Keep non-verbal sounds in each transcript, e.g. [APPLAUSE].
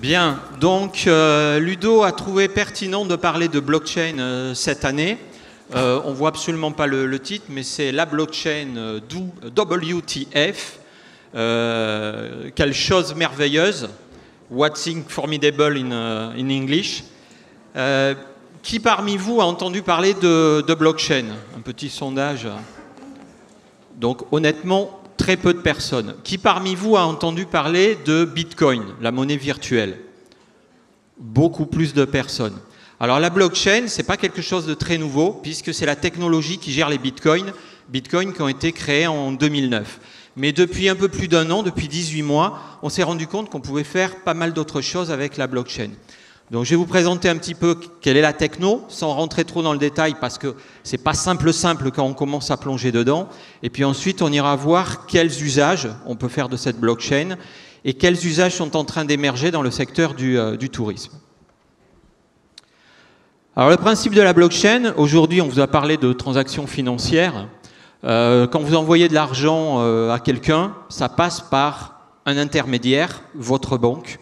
Bien, donc euh, Ludo a trouvé pertinent de parler de blockchain euh, cette année. Euh, on voit absolument pas le, titre, mais c'est la blockchain euh, WTF. Quelle chose merveilleuse. What's formidable in, euh, in English. Qui parmi vous a entendu parler de, de blockchain? Un petit sondage. Donc honnêtement, très peu de personnes. Qui parmi vous a entendu parler de Bitcoin, la monnaie virtuelle? Beaucoup plus de personnes. Alors la blockchain, c'est pas quelque chose de très nouveau puisque c'est la technologie qui gère les bitcoins, bitcoins qui ont été créés en 2009. Mais depuis un peu plus d'un an, depuis 18 mois, on s'est rendu compte qu'on pouvait faire pas mal d'autres choses avec la blockchain. Donc je vais vous présenter un petit peu quelle est la techno, sans rentrer trop dans le détail parce que c'est pas simple simple quand on commence à plonger dedans. Et puis ensuite, on ira voir quels usages on peut faire de cette blockchain et quels usages sont en train d'émerger dans le secteur du, euh, tourisme. Alors le principe de la blockchain, aujourd'hui on vous a parlé de transactions financières. Euh, quand vous envoyez de l'argent euh, à quelqu'un, ça passe par un intermédiaire, votre banque.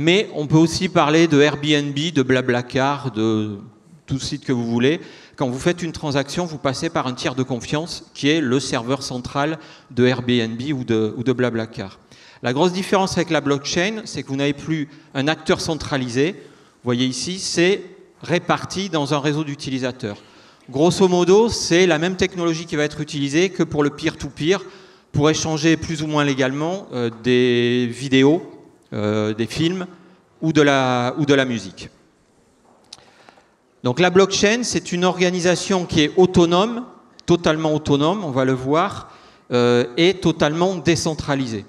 Mais on peut aussi parler de Airbnb, de Blablacar, de tout site que vous voulez. Quand vous faites une transaction, vous passez par un tiers de confiance qui est le serveur central de Airbnb ou de, Blablacar. La grosse différence avec la blockchain, c'est que vous n'avez plus un acteur centralisé. Vous voyez ici, c'est réparti dans un réseau d'utilisateurs. Grosso modo, c'est la même technologie qui va être utilisée que pour le peer-to-peer, pour échanger plus ou moins légalement euh, des vidéos, des films ou de la, musique. Donc la blockchain, c'est une organisation qui est autonome, totalement autonome, on va le voir, euh, et totalement décentralisée.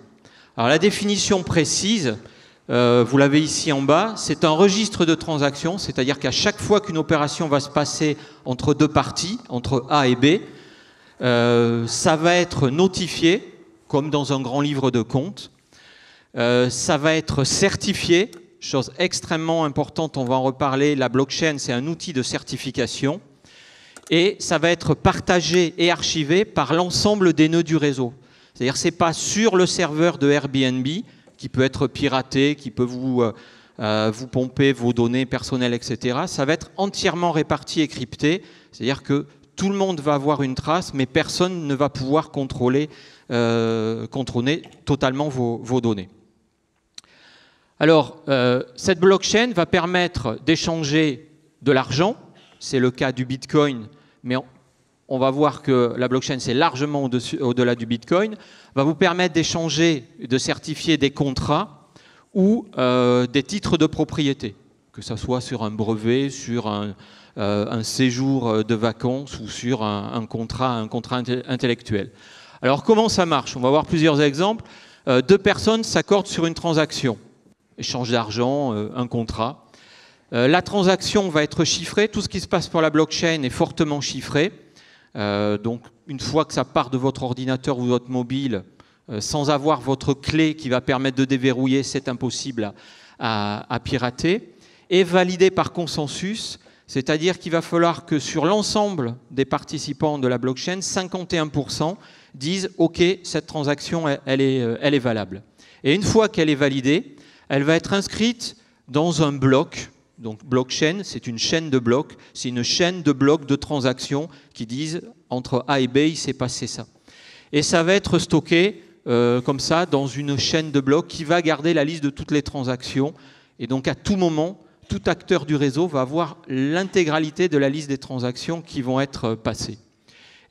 Alors la définition précise, euh, vous l'avez ici en bas, c'est un registre de transactions, c'est-à-dire qu'à chaque fois qu'une opération va se passer entre deux parties, entre A et B, euh, ça va être notifié, comme dans un grand livre de comptes. Euh, ça va être certifié, chose extrêmement importante, on va en reparler. La blockchain, c'est un outil de certification. Et ça va être partagé et archivé par l'ensemble des nœuds du réseau. C'est-à-dire c'est pas sur le serveur de Airbnb qui peut être piraté, qui peut vous, euh, vous pomper vos données personnelles, etc. Ça va être entièrement réparti et crypté. C'est-à-dire que tout le monde va avoir une trace, mais personne ne va pouvoir contrôler, euh, totalement vos données. Alors, euh, cette blockchain va permettre d'échanger de l'argent. C'est le cas du Bitcoin, mais on, va voir que la blockchain, c'est largement au-delà du Bitcoin, va vous permettre d'échanger, de certifier des contrats ou euh, des titres de propriété, que ce soit sur un brevet, sur un, euh, séjour de vacances ou sur un, contrat, un contrat intellectuel. Alors comment ça marche? On va voir plusieurs exemples. Deux personnes s'accordent sur une transaction, échange d'argent, euh, un contrat. Euh, la transaction va être chiffrée. Tout ce qui se passe pour la blockchain est fortement chiffré. Euh, donc, une fois que ça part de votre ordinateur ou votre mobile, sans avoir votre clé qui va permettre de déverrouiller, c'est impossible à, pirater. Et validé par consensus, c'est-à-dire qu'il va falloir que sur l'ensemble des participants de la blockchain, 51% disent OK, cette transaction, elle est valable. Et une fois qu'elle est validée, elle va être inscrite dans un bloc. Donc blockchain, c'est une chaîne de blocs, c'est une chaîne de blocs de transactions qui disent entre A et B, il s'est passé ça. Et ça va être stocké euh, comme ça dans une chaîne de blocs qui va garder la liste de toutes les transactions. Et donc à tout moment, tout acteur du réseau va avoir l'intégralité de la liste des transactions qui vont être euh, passées.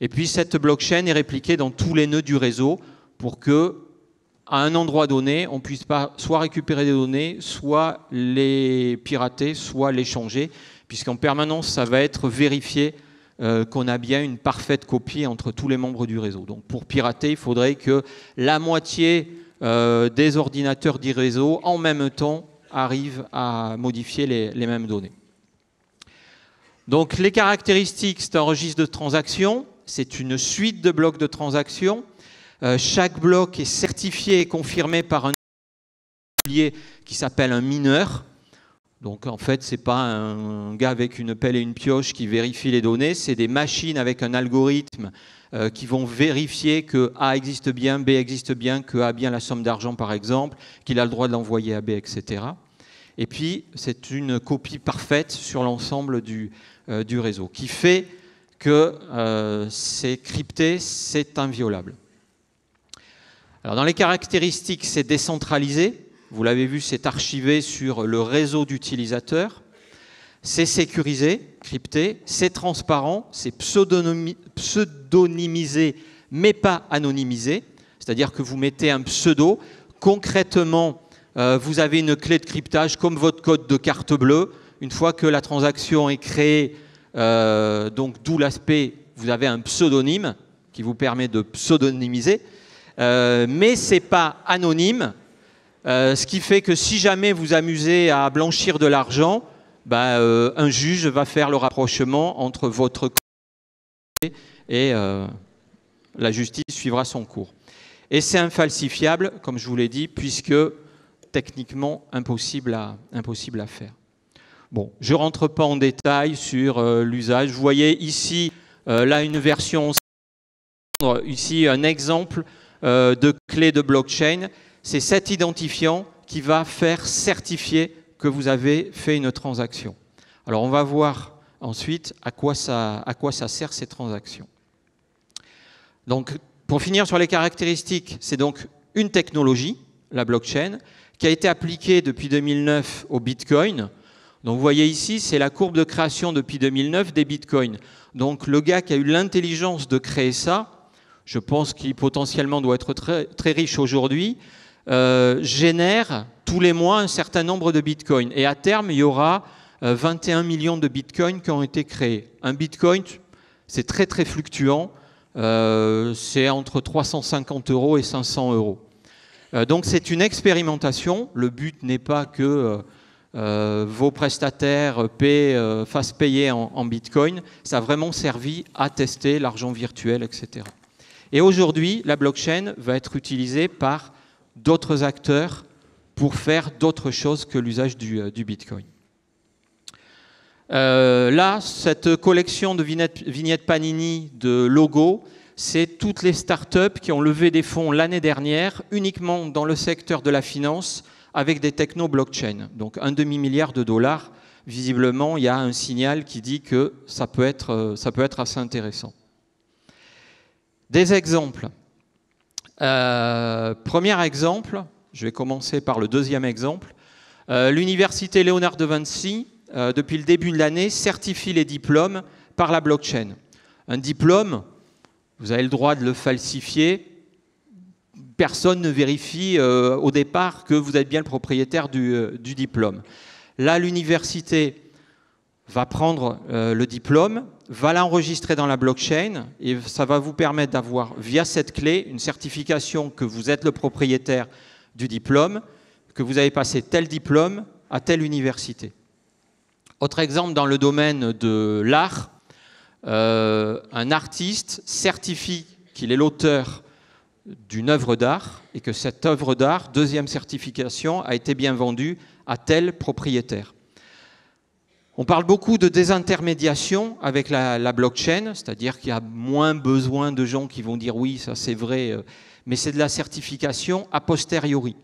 Et puis cette blockchain est répliquée dans tous les nœuds du réseau pour que à un endroit donné, on puisse pas soit récupérer des données, soit les pirater, soit les changer, puisqu'en permanence, ça va être vérifié euh, qu'on a bien une parfaite copie entre tous les membres du réseau. Donc pour pirater, il faudrait que la moitié euh, des ordinateurs du réseau, en même temps, arrivent à modifier les, les mêmes données. Donc les caractéristiques, c'est un registre de transactions, c'est une suite de blocs de transactions. Euh, chaque bloc est certifié et confirmé par un qui s'appelle un mineur. Donc en fait, c'est pas un gars avec une pelle et une pioche qui vérifie les données, c'est des machines avec un algorithme euh, qui vont vérifier que A existe bien, B existe bien, que A a bien la somme d'argent par exemple, qu'il a le droit de l'envoyer à B, etc. Et puis, c'est une copie parfaite sur l'ensemble du, du, réseau, qui fait que c'est crypté, c'est inviolable. Alors, dans les caractéristiques, c'est décentralisé. Vous l'avez vu, c'est archivé sur le réseau d'utilisateurs. C'est sécurisé, crypté, c'est transparent, c'est pseudonymisé, mais pas anonymisé. C'est-à-dire que vous mettez un pseudo. Concrètement, euh, vous avez une clé de cryptage comme votre code de carte bleue. Une fois que la transaction est créée, euh, donc d'où l'aspect, vous avez un pseudonyme qui vous permet de pseudonymiser. Euh, mais ce n'est pas anonyme, ce qui fait que si jamais vous amusez à blanchir de l'argent, bah, euh, un juge va faire le rapprochement entre votre et euh, la justice suivra son cours. Et c'est infalsifiable, comme je vous l'ai dit, puisque techniquement impossible à, impossible à faire. Bon, je ne rentre pas en détail sur euh, l'usage. Vous voyez ici, là, une version, ici un exemple de clé de blockchain. C'est cet identifiant qui va faire certifier que vous avez fait une transaction. Alors on va voir ensuite à quoi ça, à quoi ça sert ces transactions. Donc pour finir sur les caractéristiques, c'est donc une technologie, la blockchain, qui a été appliquée depuis 2009 au Bitcoin. Donc vous voyez ici, c'est la courbe de création depuis 2009 des Bitcoins. Donc le gars qui a eu l'intelligence de créer ça, je pense qu'il potentiellement doit être très, très riche aujourd'hui, euh, génère tous les mois un certain nombre de bitcoins. Et à terme, il y aura 21 euh, millions de bitcoins qui ont été créés. Un bitcoin, c'est très très fluctuant. Euh, c'est entre 350 euros et 500 euros. donc c'est une expérimentation. Le but n'est pas que vos prestataires fassent payer en, en, bitcoin. Ça a vraiment servi à tester l'argent virtuel, etc. Et aujourd'hui, la blockchain va être utilisée par d'autres acteurs pour faire d'autres choses que l'usage du, euh, Bitcoin. Euh, là, cette collection de vignettes, Panini de logos, c'est toutes les startups qui ont levé des fonds l'année dernière uniquement dans le secteur de la finance avec des techno blockchain. Donc un demi-milliard de dollars. Visiblement, il y a un signal qui dit que ça peut être, euh, ça peut être assez intéressant. Des exemples. Euh, premier exemple, je vais commencer par le deuxième exemple. Euh, l'université Léonard de Vinci, euh, depuis le début de l'année, certifie les diplômes par la blockchain. Un diplôme, vous avez le droit de le falsifier. Personne ne vérifie au départ que vous êtes bien le propriétaire du, du diplôme. Là, l'université va prendre le diplôme, va l'enregistrer dans la blockchain et ça va vous permettre d'avoir via cette clé une certification que vous êtes le propriétaire du diplôme, que vous avez passé tel diplôme à telle université. Autre exemple dans le domaine de l'art, euh, un artiste certifie qu'il est l'auteur d'une œuvre d'art et que cette œuvre d'art, deuxième certification, a été bien vendue à tel propriétaire. On parle beaucoup de désintermédiation avec la, blockchain, c'est-à-dire qu'il y a moins besoin de gens qui vont dire oui, ça c'est vrai, euh, mais c'est de la certification a posteriori.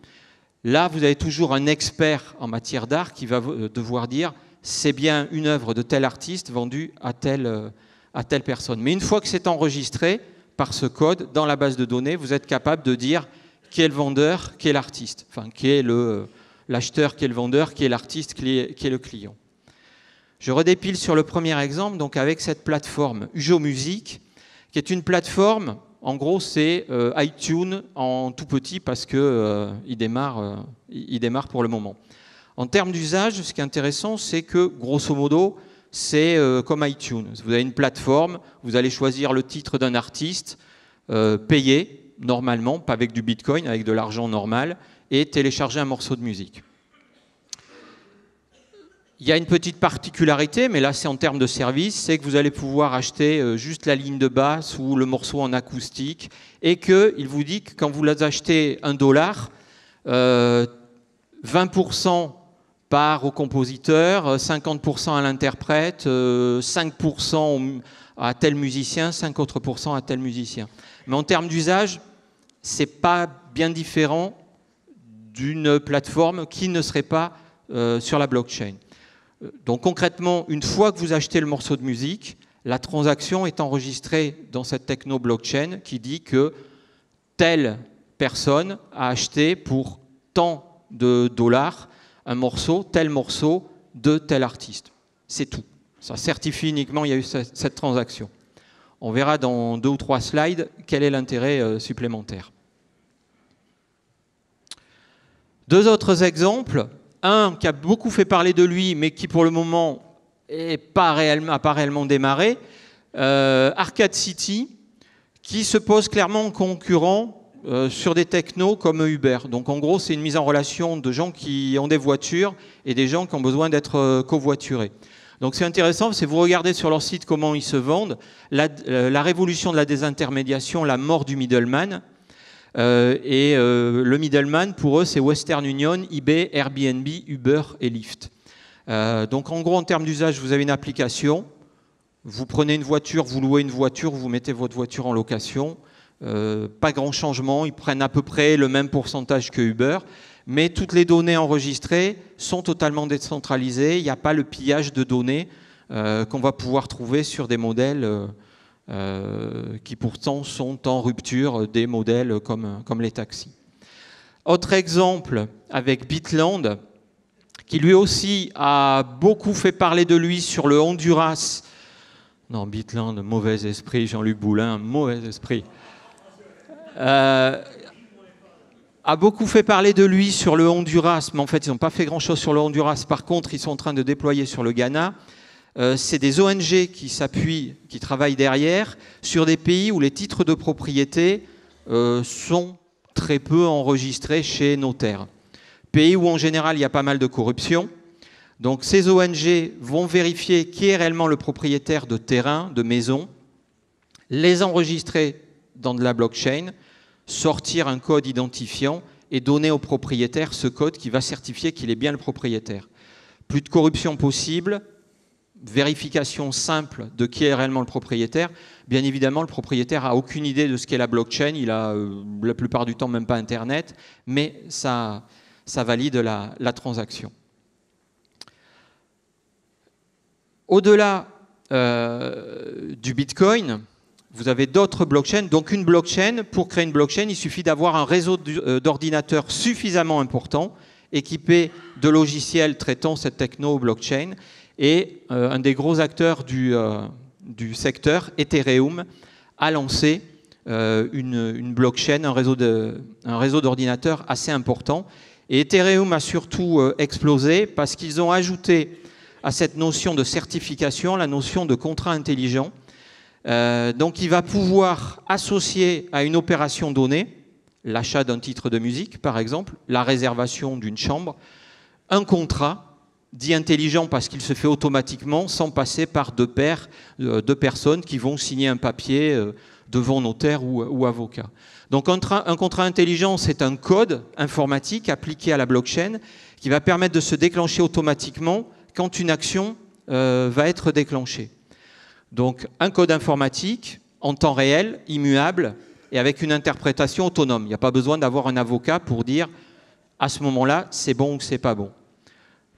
Là, vous avez toujours un expert en matière d'art qui va euh, devoir dire c'est bien une œuvre de tel artiste vendue euh, à telle personne. Mais une fois que c'est enregistré par ce code dans la base de données, vous êtes capable de dire qui est le vendeur, qui est l'artiste, enfin qui est l'acheteur, qui est le vendeur, qui est l'artiste, qui est le client. Je redépile sur le premier exemple, donc avec cette plateforme Ujo Music, qui est une plateforme, en gros, c'est euh, iTunes en tout petit parce qu'il euh, euh, démarre pour le moment. En termes d'usage, ce qui est intéressant, c'est que, grosso modo, c'est comme iTunes. Vous avez une plateforme, vous allez choisir le titre d'un artiste, payer normalement, pas avec du Bitcoin, avec de l'argent normal, et télécharger un morceau de musique. Il y a une petite particularité, mais là c'est en termes de service, c'est que vous allez pouvoir acheter euh, juste la ligne de basse ou le morceau en acoustique, et qu'il vous dit que quand vous achetez un dollar, 20% euh, part au compositeur, 50% à l'interprète, 5% euh, à tel musicien, 5 autres à tel musicien. Mais en termes d'usage, c'est pas bien différent d'une plateforme qui ne serait pas sur la blockchain. Donc concrètement, une fois que vous achetez le morceau de musique, la transaction est enregistrée dans cette techno blockchain qui dit que telle personne a acheté pour tant de dollars un morceau, tel morceau de tel artiste. C'est tout. Ça certifie uniquement qu'il y a eu cette transaction. On verra dans deux ou trois slides quel est l'intérêt euh, supplémentaire. Deux autres exemples. Un qui a beaucoup fait parler de lui, mais qui pour le moment n'a pas, réellement, démarré. Euh, Arcade City, qui se pose clairement en concurrent euh, sur des technos comme Uber. Donc en gros, c'est une mise en relation de gens qui ont des voitures et des gens qui ont besoin d'être covoiturés. Donc c'est intéressant, c'est vous regardez sur leur site comment ils se vendent, la, euh, révolution de la désintermédiation, la mort du middleman. Euh, et euh, le middleman, pour eux, c'est Western Union, eBay, Airbnb, Uber et Lyft. donc en gros, en termes d'usage, vous avez une application, vous prenez une voiture, vous louez une voiture, vous mettez votre voiture en location. pas grand changement, ils prennent à peu près le même pourcentage que Uber mais toutes les données enregistrées sont totalement décentralisées. Il n'y a pas le pillage de données euh, qu'on va pouvoir trouver sur des modèles euh, euh, qui pourtant sont en rupture des modèles comme, comme les taxis. Autre exemple avec Bitland, qui lui aussi a beaucoup fait parler de lui sur le Honduras. Non, Bitland, mauvais esprit, Jean-Luc Boulin, mauvais esprit a beaucoup fait parler de lui sur le Honduras, mais en fait, ils n'ont pas fait grand-chose sur le Honduras. Par contre, ils sont en train de déployer sur le Ghana. Euh, c'est des ONG qui s'appuient, qui travaillent derrière, sur des pays où les titres de propriété euh, sont très peu enregistrés chez notaires. Pays où en général il y a pas mal de corruption. Donc ces ONG vont vérifier qui est réellement le propriétaire de terrain, de maisons, les enregistrer dans de la blockchain, sortir un code identifiant et donner au propriétaire ce code qui va certifier qu'il est bien le propriétaire. Plus de corruption possible, vérification simple de qui est réellement le propriétaire. Bien évidemment, le propriétaire a aucune idée de ce qu'est la blockchain, il a euh, la plupart du temps même pas Internet, mais ça, ça valide la, transaction. Au-delà euh, du Bitcoin, vous avez d'autres blockchains. Donc une blockchain, pour créer une blockchain, il suffit d'avoir un réseau euh, d'ordinateurs suffisamment important, équipé de logiciels traitant cette techno blockchain. Et euh, un des gros acteurs du, euh, secteur, Ethereum, a lancé une, une, blockchain, un réseau d'ordinateurs assez important. Et Ethereum a surtout explosé parce qu'ils ont ajouté à cette notion de certification la notion de contrat intelligent euh, donc il va pouvoir associer à une opération donnée, l'achat d'un titre de musique par exemple, la réservation d'une chambre, un contrat dit intelligent parce qu'il se fait automatiquement sans passer par deux paires, euh, de personnes qui vont signer un papier euh, devant notaire ou, avocat. Donc un, un contrat intelligent, c'est un code informatique appliqué à la blockchain qui va permettre de se déclencher automatiquement quand une action va être déclenchée. Donc un code informatique en temps réel, immuable et avec une interprétation autonome. Il n'y a pas besoin d'avoir un avocat pour dire à ce moment-là c'est bon ou c'est pas bon.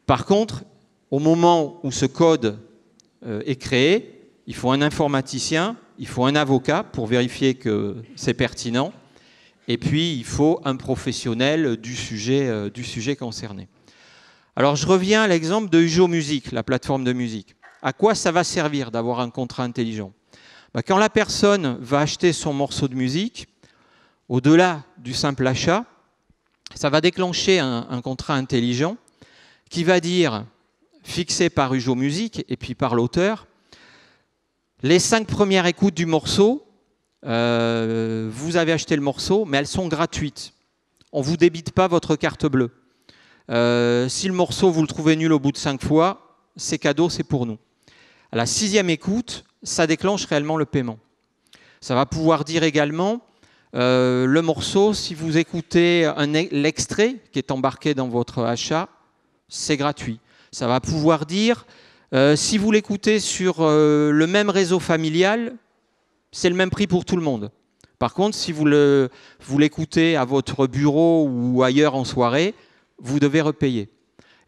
Par contre, au moment où ce code euh, est créé, il faut un informaticien, il faut un avocat pour vérifier que c'est pertinent, et puis il faut un professionnel du sujet, euh, du sujet concerné. Alors je reviens à l'exemple de Ujo Music, la plateforme de musique. À quoi ça va servir d'avoir un contrat intelligent? Bah, Quand la personne va acheter son morceau de musique, au-delà du simple achat, ça va déclencher un, contrat intelligent qui va dire, fixé par Ujo Music et puis par l'auteur, les cinq premières écoutes du morceau, euh, vous avez acheté le morceau, mais elles sont gratuites. On ne vous débite pas votre carte bleue. Euh, si le morceau, vous le trouvez nul au bout de cinq fois, c'est cadeau, c'est pour nous. À la sixième écoute, ça déclenche réellement le paiement. Ça va pouvoir dire également euh, le morceau, si vous écoutez l'extrait qui est embarqué dans votre achat, c'est gratuit. Ça va pouvoir dire euh, si vous l'écoutez sur euh, le même réseau familial, c'est le même prix pour tout le monde. Par contre, si vous l'écoutez à votre bureau ou ailleurs en soirée, vous devez repayer.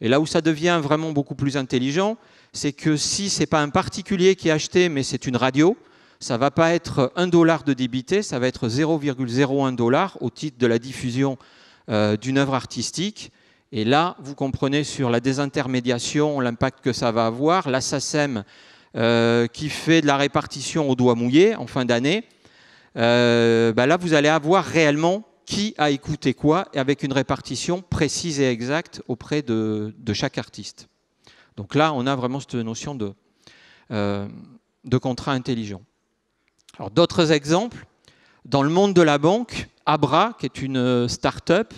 Et là où ça devient vraiment beaucoup plus intelligent, c'est que si ce n'est pas un particulier qui a acheté, mais c'est une radio, ça ne va pas être un dollar de débité, ça va être 0,01 dollar au titre de la diffusion euh, d'une œuvre artistique. Et là, vous comprenez sur la désintermédiation l'impact que ça va avoir. La euh, qui fait de la répartition au doigt mouillé en fin d'année, euh, bah là, vous allez avoir réellement qui a écouté quoi et avec une répartition précise et exacte auprès de, chaque artiste. Donc là, on a vraiment cette notion de, euh, de contrat intelligent. Alors d'autres exemples, dans le monde de la banque, Abra, qui est une start-up,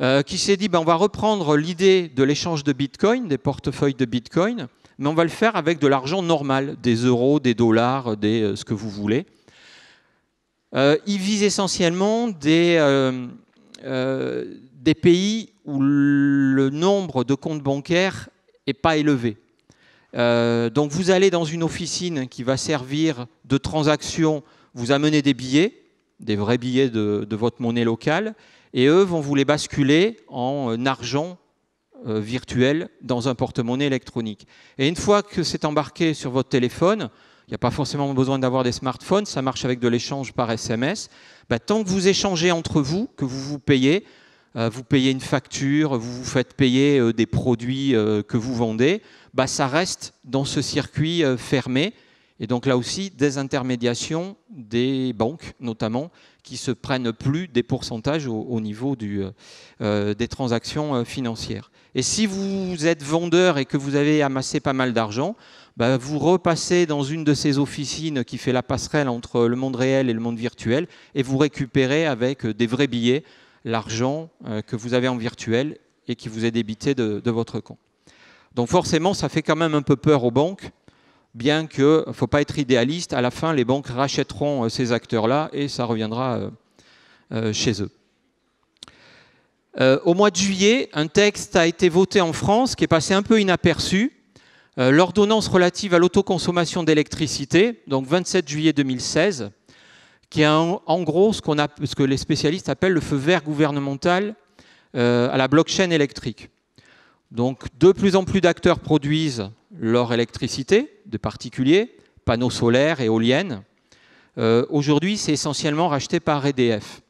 euh, qui s'est dit ben, on va reprendre l'idée de l'échange de Bitcoin, des portefeuilles de Bitcoin, mais on va le faire avec de l'argent normal, des euros, des dollars, des, euh, ce que vous voulez. Euh, il vise essentiellement des, des pays où le nombre de comptes bancaires n'est pas élevé. donc vous allez dans une officine qui va servir de transaction, vous amenez des billets, des vrais billets de, votre monnaie locale, et eux vont vous les basculer en argent virtuel dans un porte-monnaie électronique. Et une fois que c'est embarqué sur votre téléphone, il n'y a pas forcément besoin d'avoir des smartphones, ça marche avec de l'échange par SMS. Bah, tant que vous échangez entre vous, que vous vous payez, euh, vous payez une facture, vous vous faites payer euh, des produits euh, que vous vendez, bah, ça reste dans ce circuit fermé. Et donc là aussi, des intermédiations des banques notamment, qui se prennent plus des pourcentages au, niveau du, des transactions financières. Et si vous êtes vendeur et que vous avez amassé pas mal d'argent, bah, vous repassez dans une de ces officines qui fait la passerelle entre le monde réel et le monde virtuel et vous récupérez avec des vrais billets l'argent euh, que vous avez en virtuel et qui vous est débité de, votre compte. Donc forcément, ça fait quand même un peu peur aux banques, bien qu'il ne faut pas être idéaliste. À la fin, les banques rachèteront euh, ces acteurs-là et ça reviendra euh, chez eux. au mois de juillet, un texte a été voté en France qui est passé un peu inaperçu, euh, l'ordonnance relative à l'autoconsommation d'électricité, donc 27 juillet 2016, qui est en, gros ce, ce, que les spécialistes appellent le feu vert gouvernemental euh, à la blockchain électrique. Donc de plus en plus d'acteurs produisent leur électricité, de particuliers, panneaux solaires, éoliennes. Euh, aujourd'hui, c'est essentiellement racheté par EDF.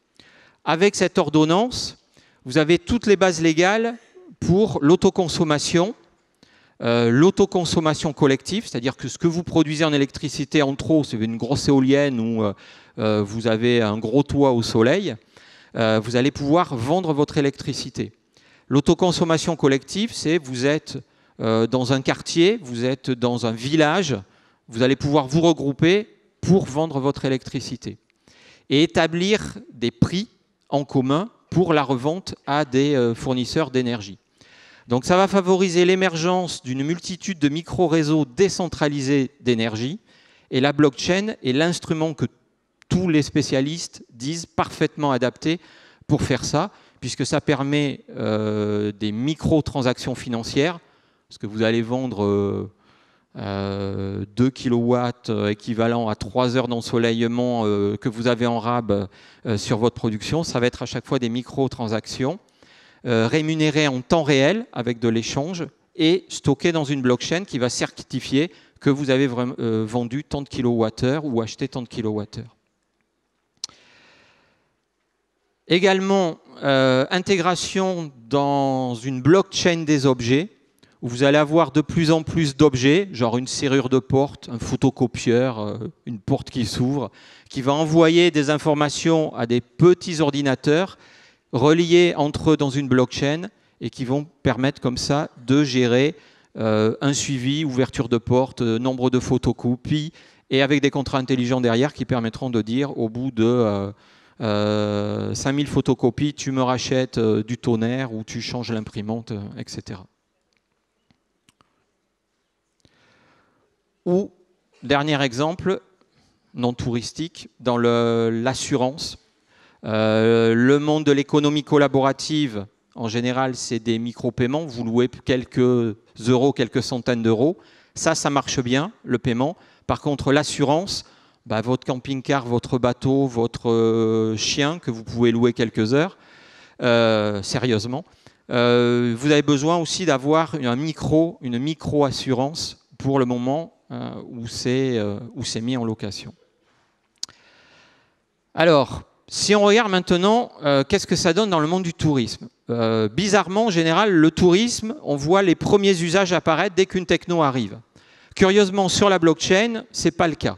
Avec cette ordonnance, vous avez toutes les bases légales pour l'autoconsommation euh, l'autoconsommation collective, c'est-à-dire que ce que vous produisez en électricité en trop, c'est une grosse éolienne ou euh, vous avez un gros toit au soleil, vous allez pouvoir vendre votre électricité. L'autoconsommation collective, c'est vous êtes dans un quartier, vous êtes dans un village, vous allez pouvoir vous regrouper pour vendre votre électricité et établir des prix en commun pour la revente à des fournisseurs d'énergie. Donc ça va favoriser l'émergence d'une multitude de micro-réseaux décentralisés d'énergie. Et la blockchain est l'instrument que tous les spécialistes disent parfaitement adapté pour faire ça, puisque ça permet euh, des micro-transactions financières, parce que vous allez vendre euh, 2 euh, kW équivalent à 3 heures d'ensoleillement euh, que vous avez en rab sur votre production, ça va être à chaque fois des micro-transactions. Euh, rémunéré en temps réel avec de l'échange et stocké dans une blockchain qui va certifier que vous avez euh, vendu tant de kilowattheures ou acheté tant de kilowattheures. Également, euh, intégration dans une blockchain des objets, où vous allez avoir de plus en plus d'objets, genre une serrure de porte, un photocopieur, une porte qui s'ouvre, qui va envoyer des informations à des petits ordinateurs reliés entre eux dans une blockchain et qui vont permettre comme ça de gérer euh, un suivi, ouverture de porte, euh, nombre de photocopies, et avec des contrats intelligents derrière qui permettront de dire au bout de 5000 euh, photocopies, tu me rachètes du tonnerre ou tu changes l'imprimante, etc. Ou, dernier exemple, non touristique, dans l'assurance. Euh, le monde de l'économie collaborative, en général, c'est des micro-paiements. Vous louez quelques euros, quelques centaines d'euros. Ça, ça marche bien, le paiement. Par contre, l'assurance, bah, votre camping-car, votre bateau, votre euh, chien, que vous pouvez louer quelques heures, euh, sérieusement, vous avez besoin aussi d'avoir un micro, une micro-assurance pour le moment où c'est mis en location. Alors, si on regarde maintenant, qu'est-ce que ça donne dans le monde du tourisme? Bizarrement, en général, le tourisme, on voit les premiers usages apparaître dès qu'une techno arrive. Curieusement, sur la blockchain, ce n'est pas le cas.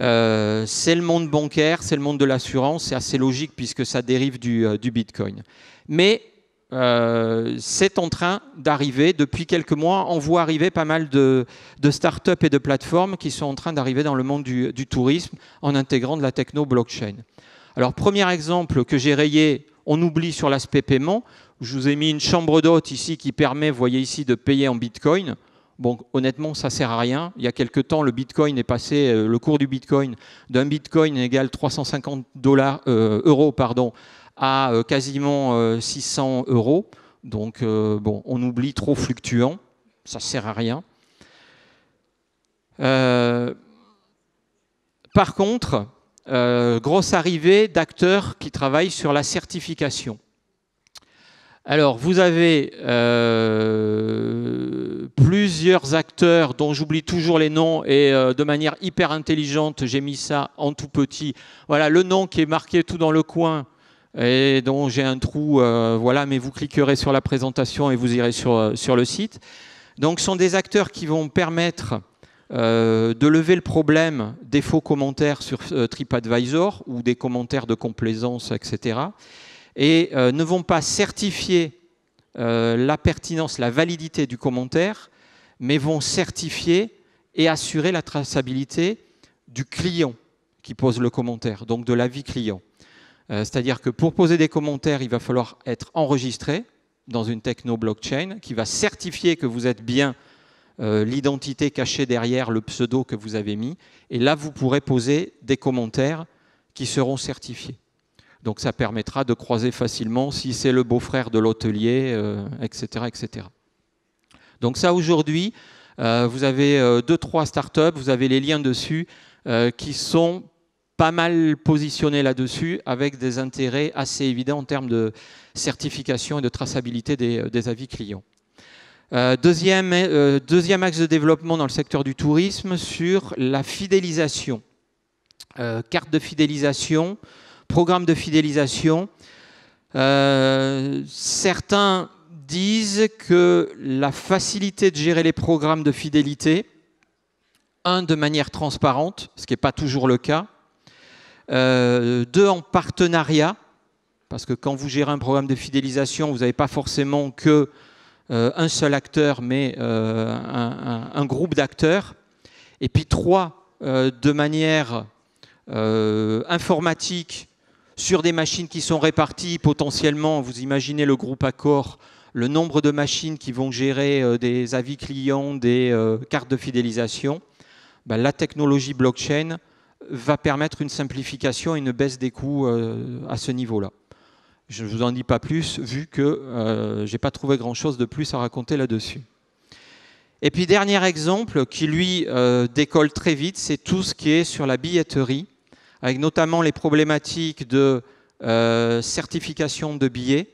Euh, c'est le monde bancaire, c'est le monde de l'assurance, c'est assez logique puisque ça dérive du, euh, Bitcoin. Mais euh, c'est en train d'arriver, depuis quelques mois, on voit arriver pas mal de, start-up et de plateformes qui sont en train d'arriver dans le monde du, du, tourisme en intégrant de la techno blockchain. Alors, premier exemple que j'ai rayé, on oublie sur l'aspect paiement. Je vous ai mis une chambre d'hôte ici qui permet, vous voyez ici, de payer en Bitcoin. Bon, honnêtement, ça sert à rien. Il y a quelques temps, le Bitcoin est passé, euh, le cours du Bitcoin d'un Bitcoin égale 350 dollars, euh, euros pardon, à euh, quasiment 600 euros. Donc, bon, on oublie trop fluctuant. Ça sert à rien. par contre, grosse arrivée d'acteurs qui travaillent sur la certification. Alors, vous avez euh, plusieurs acteurs dont j'oublie toujours les noms et euh, de manière hyper intelligente, j'ai mis ça en tout petit. Voilà, le nom qui est marqué tout dans le coin et dont j'ai un trou, euh, voilà, mais vous cliquerez sur la présentation et vous irez sur, sur le site. Donc, ce sont des acteurs qui vont permettre de lever le problème des faux commentaires sur TripAdvisor ou des commentaires de complaisance, etc et euh, ne vont pas certifier euh, la pertinence, la validité du commentaire, mais vont certifier et assurer la traçabilité du client qui pose le commentaire, donc de l'avis client. Euh, c'est-à-dire que pour poser des commentaires, il va falloir être enregistré dans une techno blockchain qui va certifier que vous êtes bien l'identité cachée derrière le pseudo que vous avez mis. Et là, vous pourrez poser des commentaires qui seront certifiés. Donc ça permettra de croiser facilement si c'est le beau-frère de l'hôtelier, etc., euh, etc. Donc ça aujourd'hui, euh, vous avez euh, deux, trois startups, vous avez les liens dessus qui sont pas mal positionnés là-dessus avec des intérêts assez évidents en termes de certification et de traçabilité des, avis clients. deuxième, deuxième, axe de développement dans le secteur du tourisme sur la fidélisation. carte de fidélisation, programme de fidélisation. Euh, certains disent que la facilité de gérer les programmes de fidélité, un, de manière transparente, ce qui n'est pas toujours le cas, euh, deux, en partenariat, parce que quand vous gérez un programme de fidélisation, vous n'avez pas forcément que euh, un seul acteur, mais un, un, groupe d'acteurs. Et puis trois, de manière informatique, sur des machines qui sont réparties potentiellement, vous imaginez le groupe Accor, le nombre de machines qui vont gérer euh, des avis clients, des euh, cartes de fidélisation, ben, la technologie blockchain va permettre une simplification et une baisse des coûts euh, à ce niveau-là. Je ne vous en dis pas plus, vu que je n'ai pas trouvé grand-chose de plus à raconter là-dessus. Et puis, dernier exemple qui, lui, décolle très vite, c'est tout ce qui est sur la billetterie avec notamment les problématiques de euh, certification de billets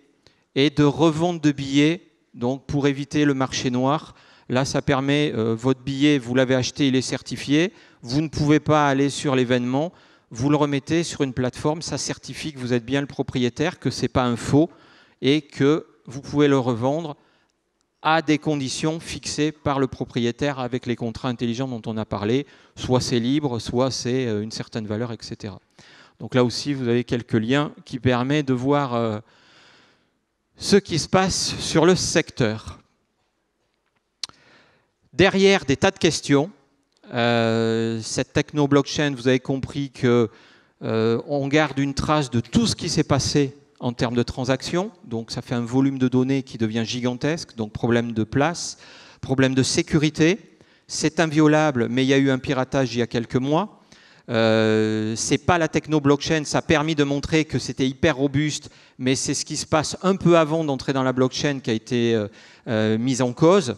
et de revente de billets, donc pour éviter le marché noir. Là, ça permet, euh, votre billet, vous l'avez acheté, il est certifié, vous ne pouvez pas aller sur l'événement, vous le remettez sur une plateforme, ça certifie que vous êtes bien le propriétaire, que ce n'est pas un faux et que vous pouvez le revendre à des conditions fixées par le propriétaire avec les contrats intelligents dont on a parlé. Soit c'est libre, soit c'est euh, une certaine valeur, etc. Donc là aussi, vous avez quelques liens qui permettent de voir euh, ce qui se passe sur le secteur. Derrière des tas de questions, euh, cette techno-blockchain, vous avez compris qu'on on garde une trace de tout ce qui s'est passé en termes de transactions. Donc ça fait un volume de données qui devient gigantesque. Donc problème de place, problème de sécurité. C'est inviolable, mais il y a eu un piratage il y a quelques mois. Euh, c'est pas la techno blockchain, ça a permis de montrer que c'était hyper robuste, mais c'est ce qui se passe un peu avant d'entrer dans la blockchain qui a été euh, euh, mise en cause.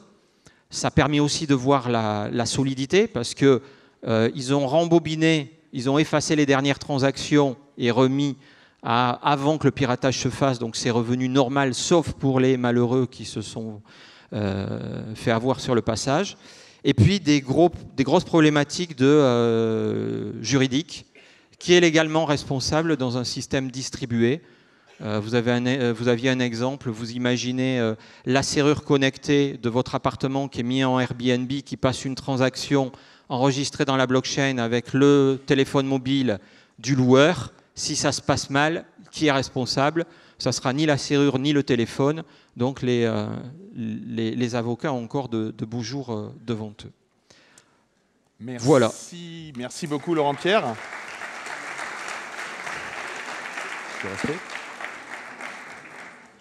Ça a permis aussi de voir la, solidité parce que euh, ils ont rembobiné, ils ont effacé les dernières transactions et remis avant que le piratage se fasse, donc c'est revenu normal, sauf pour les malheureux qui se sont euh, fait avoir sur le passage. Et puis des, gros, des grosses problématiques de, euh, juridiques. Qui est légalement responsable dans un système distribué vous, avez un, vous, aviez un exemple, vous imaginez la serrure connectée de votre appartement qui est mis en Airbnb, qui passe une transaction enregistrée dans la blockchain avec le téléphone mobile du loueur si ça se passe mal, qui est responsable? Ça sera ni la serrure ni le téléphone. Donc les, euh, les, avocats ont encore de, beaux jours euh, devant eux. Merci, voilà. Merci beaucoup Laurent Pierre.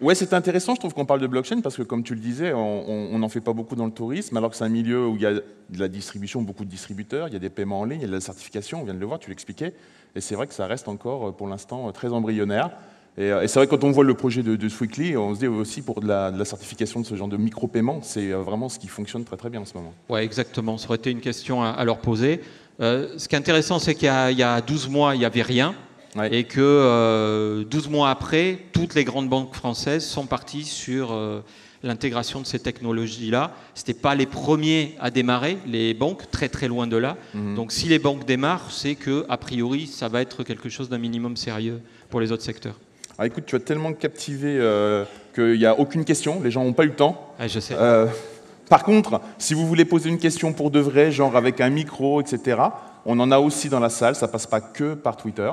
Ouais, c'est intéressant, je trouve qu'on parle de blockchain parce que, comme tu le disais, on n'en fait pas beaucoup dans le tourisme, alors que c'est un milieu où il y a de la distribution, beaucoup de distributeurs, il y a des paiements en ligne, il y a de la certification, on vient de le voir, tu l'expliquais. Et c'est vrai que ça reste encore, euh, pour l'instant, euh, très embryonnaire. Euh, et, c'est vrai que quand on voit le projet de, de Sweekly, on se dit aussi pour de la, certification de ce genre de micro-paiement, c'est vraiment ce qui fonctionne très très bien en ce moment. Oui, exactement. Ça aurait été une question à, leur poser. ce qui est intéressant, c'est qu'il y, a 12 mois, il n'y avait rien. Et que 12 mois après, toutes les grandes banques françaises sont parties sur l'intégration de ces technologies-là. Ce n'étaient pas les premiers à démarrer, les banques, très très loin de là. Mhm. Donc si les banques démarrent, c'est que a priori, ça va être quelque chose d'un minimum sérieux pour les autres secteurs. Ah, écoute, tu as tellement captivé euh, qu'il n'y a aucune question, les gens n'ont pas eu le temps. Ah, je sais. Euh, par contre, si vous voulez poser une question pour de vrai, genre avec un micro, etc., on en a aussi dans la salle, ça passe pas que par Twitter.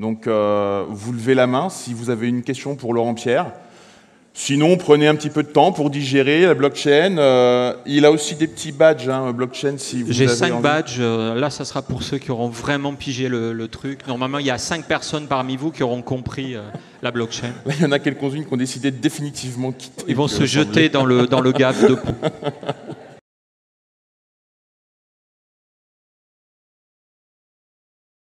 Donc euh, vous levez la main si vous avez une question pour Laurent Pierre. Sinon, prenez un petit peu de temps pour digérer la blockchain. Euh, il a aussi des petits badges, hein, blockchain, si vous J'ai cinq badges. Euh, là, ça sera pour ceux qui auront vraiment pigé le, truc. Normalement, il y a cinq personnes parmi vous qui auront compris euh, la blockchain. [LAUGHS] il y en a quelques-unes qui ont décidé de définitivement quitter. Ils vont se jeter dans le, dans le gap de [LAUGHS]